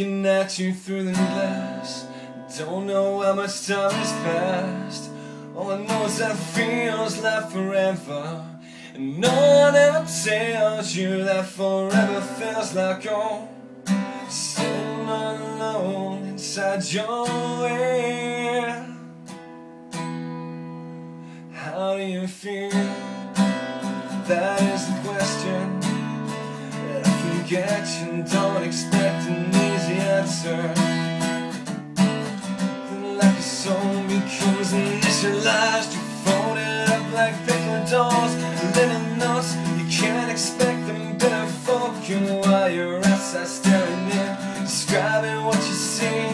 looking at you through the glass. Don't know how much time has passed. All I know is that feels like forever. And no one ever tells you that forever feels like home. Sitting alone inside your head. How do you feel? That is the question that I forget you don't expect while you're outside staring in, describing what you see.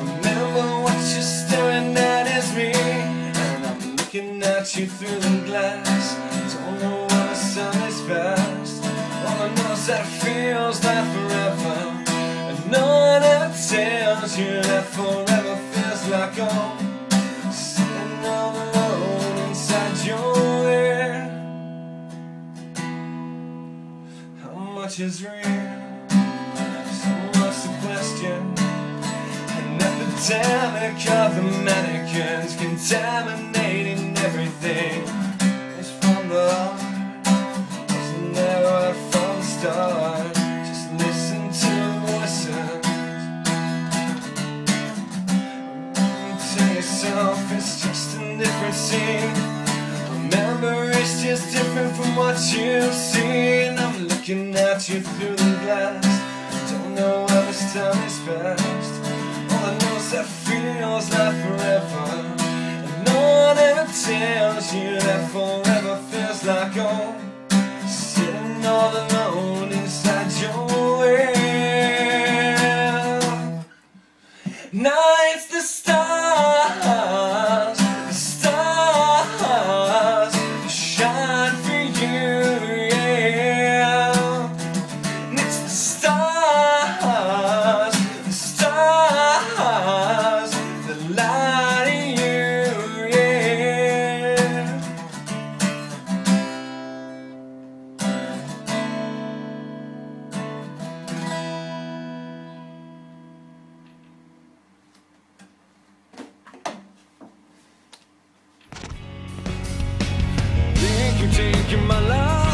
Remember what you're staring at is me, and I'm looking at you through the glass. Don't know why the sun is fast. All I know is that it feels like forever. And no one ever tells you that forever much is real? So much the question. An epidemic of the mannequins contaminating everything. It's from the heart. Wasn't there right from the start? Just listen to the voices. Tell yourself it's just a different scene. Remember, it's just different from what you've seen. At you through the glass. Don't know how much time has passed. All I know is that feels like forever. And no one ever tells you that forever Taking my life